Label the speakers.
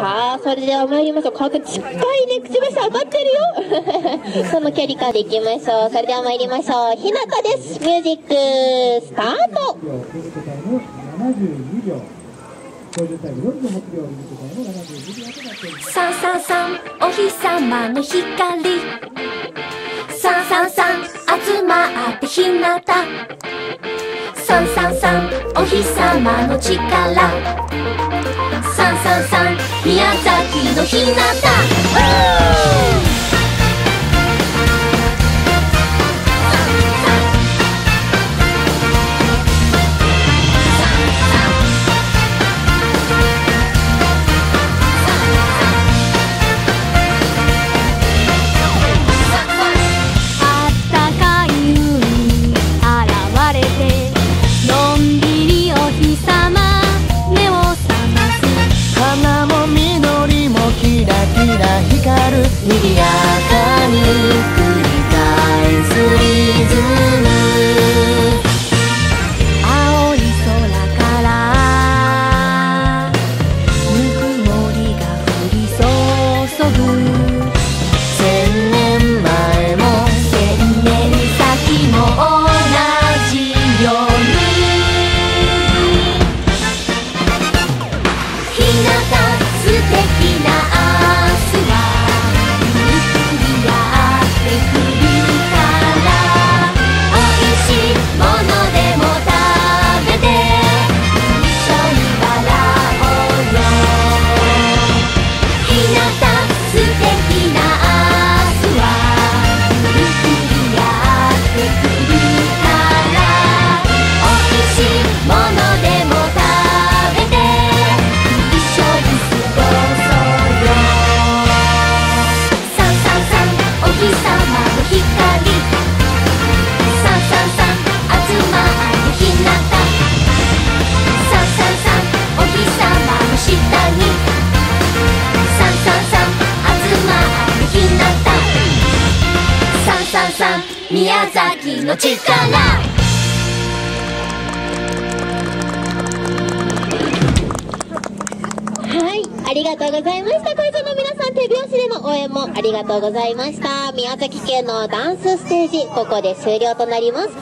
Speaker 1: さあ、それでは参りましょう。顔が近いね。くちばし当たってるよ。その距離感でいきましょう。それでは参りましょう。ひなたです。ミュージック、スタート、
Speaker 2: さんさんさんお日様の光さんさんさん集まってひなたさんさんさんお日様の力さんさんさん宮崎のひなた。
Speaker 3: 光
Speaker 2: さん宮崎の力
Speaker 1: はい、ありがとうございました。会場の皆さん、手拍子での応援もありがとうございました。宮崎県のダンスステージ、ここで終了となります。